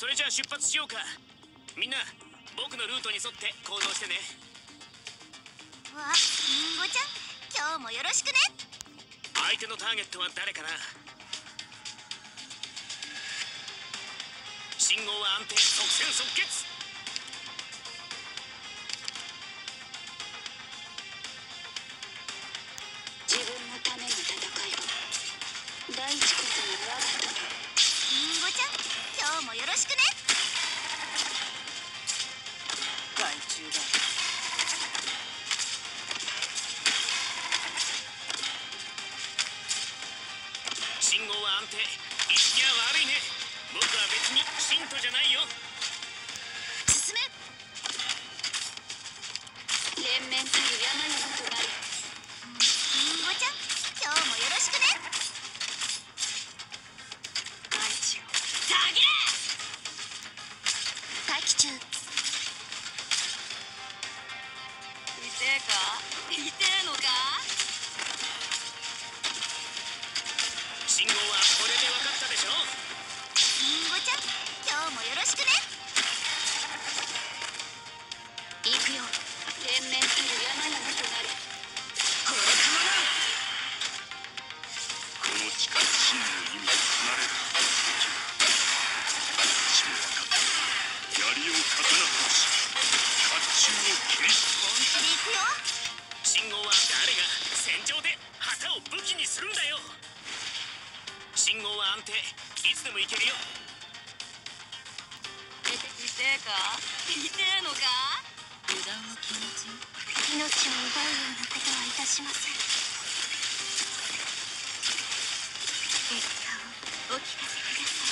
それじゃあ出発しようか。みんな僕のルートに沿って行動してね。わありんごちゃん今日もよろしくね相手のターゲットは誰かな？信号は安定即戦即決。自分のための戦いを。大地こそが我が友りんごちゃん今日もよろしくね信徒じゃないよ。ろしくね。行くよ。連綿たる山々となりこれかもなこの地下真の意味を離れる。敵は私も分かった槍を刀とし甲冑を切り本気で行くよ信号は誰が戦場で旗を武器にする。んだよ信号は安定いつでも行ける。よ痛えか痛えのか油断は禁物よ。命を奪うようなことはいたしません。結果をお聞かせくださ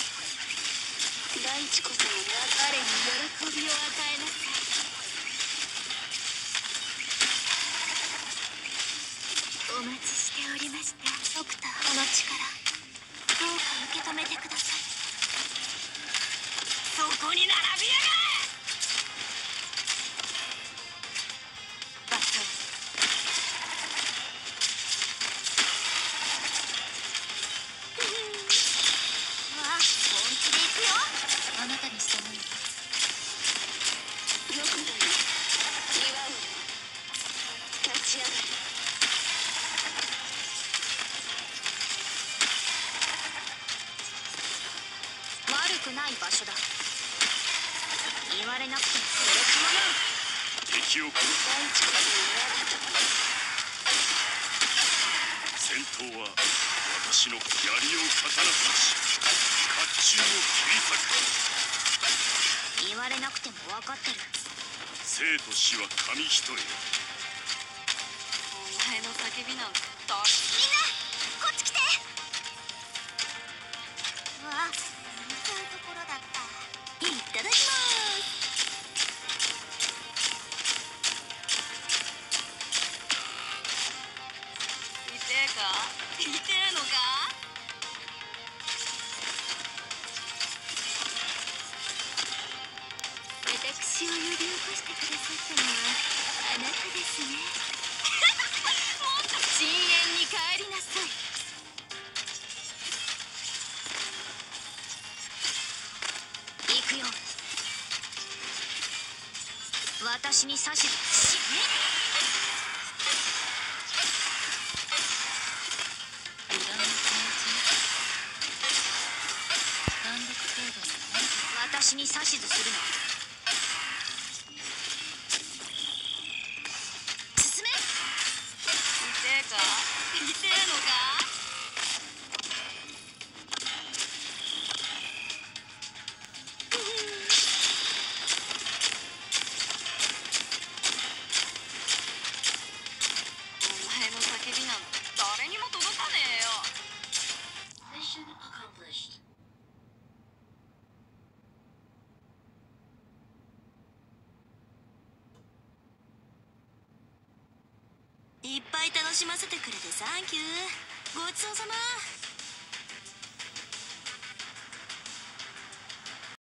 い。大地こそが彼に喜びを与えなさい。お待ちしておりました。ドクターお待ちから。どうか受け止めてください。こに並びやがれバットわあ本気で行くよあなたに従うわ。よくない祝うよ立ち上がれ悪くない場所だわれなくてそれかもな敵を殺す大地こそ戦闘は私の槍を刀とし甲冑を切り裂く言われなくても分かってる。生と死は紙一重お前の叫びなんて私に指図し。油断は禁物よ。単独行動は何私に指図するな進め痛えかに似てるのか？い楽しませてくれてサンキュー。ごちそうさま。